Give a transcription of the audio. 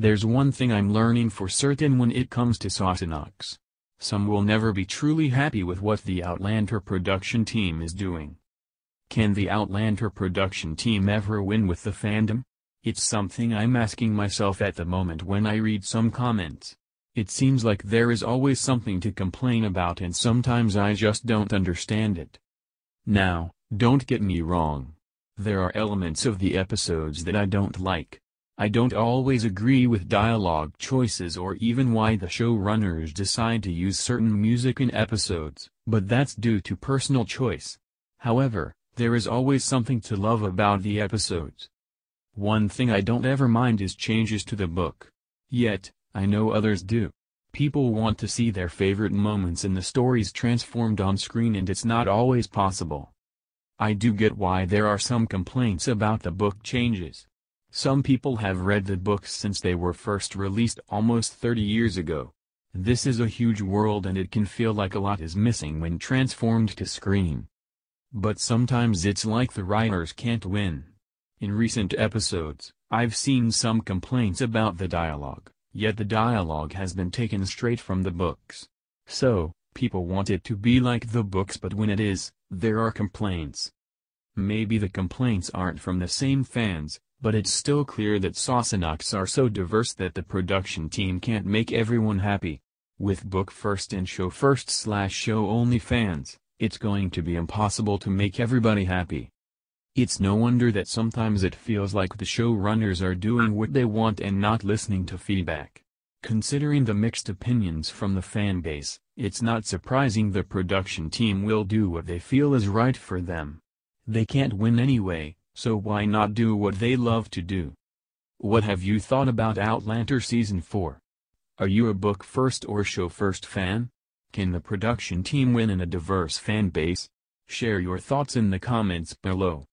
There's one thing I'm learning for certain when it comes to Sassenachs. Some will never be truly happy with what the Outlander production team is doing. Can the Outlander production team ever win with the fandom? It's something I'm asking myself at the moment when I read some comments. It seems like there is always something to complain about and sometimes I just don't understand it. Now, don't get me wrong. There are elements of the episodes that I don't like. I don't always agree with dialogue choices or even why the showrunners decide to use certain music in episodes, but that's due to personal choice. However, there is always something to love about the episodes. One thing I don't ever mind is changes to the book. Yet, I know others do. People want to see their favorite moments in the stories transformed on screen and it's not always possible. I do get why there are some complaints about the book changes. Some people have read the books since they were first released almost 30 years ago. This is a huge world and it can feel like a lot is missing when transformed to screen. But sometimes it's like the writers can't win. In recent episodes, I've seen some complaints about the dialogue, yet the dialogue has been taken straight from the books. So, people want it to be like the books but when it is, there are complaints. Maybe the complaints aren't from the same fans, but it's still clear that Sassenachs are so diverse that the production team can't make everyone happy. With book first and show first slash show only fans, it's going to be impossible to make everybody happy. It's no wonder that sometimes it feels like the showrunners are doing what they want and not listening to feedback. Considering the mixed opinions from the fan base, it's not surprising the production team will do what they feel is right for them. They can't win anyway, so why not do what they love to do? What have you thought about Outlander Season 4? Are you a book first or show first fan? Can the production team win in a diverse fan base? Share your thoughts in the comments below.